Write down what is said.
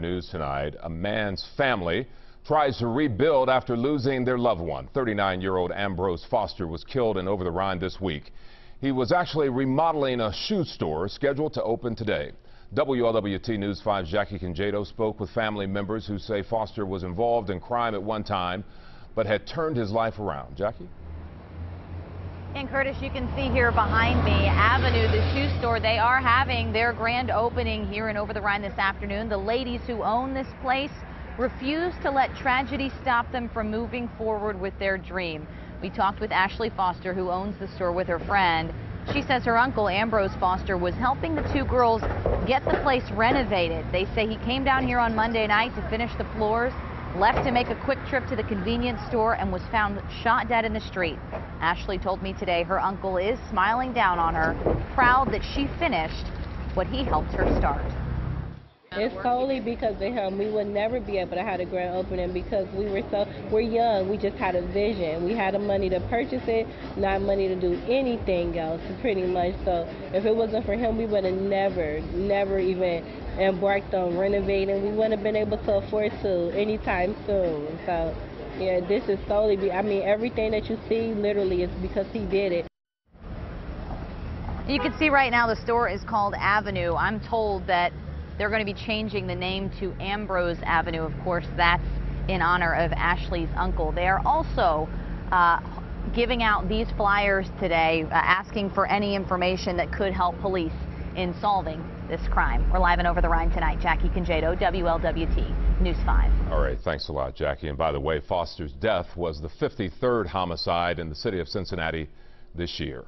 news tonight, a man's family tries to rebuild after losing their loved one. 39-year-old Ambrose Foster was killed in Over the Rhine this week. He was actually remodeling a shoe store scheduled to open today. WLWT News 5's Jackie Congedo spoke with family members who say Foster was involved in crime at one time, but had turned his life around. Jackie? And Curtis, you can see here behind me, Avenue, the shoe store, they are having their grand opening here in Over the Rhine this afternoon. The ladies who own this place refuse to let tragedy stop them from moving forward with their dream. We talked with Ashley Foster, who owns the store with her friend. She says her uncle, Ambrose Foster, was helping the two girls get the place renovated. They say he came down here on Monday night to finish the floors left to make a quick trip to the convenience store and was found shot dead in the street. Ashley told me today her uncle is smiling down on her, proud that she finished what he helped her start. It's solely because of him. We would never be able to have a grand opening because we were so we're young. We just had a vision. We had the money to purchase it, not money to do anything else, pretty much. So if it wasn't for him, we would have never, never even embarked on renovating. We wouldn't have been able to afford to anytime soon. So yeah, this is solely. Be, I mean, everything that you see literally is because he did it. You can see right now the store is called Avenue. I'm told that they're going to be changing the name to Ambrose Avenue. Of course, that's in honor of Ashley's uncle. They are also uh, giving out these flyers today, uh, asking for any information that could help police in solving this crime. We're live and over the Rhine tonight. Jackie Congedo, WLWT News 5. All right, thanks a lot, Jackie. And by the way, Foster's death was the 53rd homicide in the city of Cincinnati this year.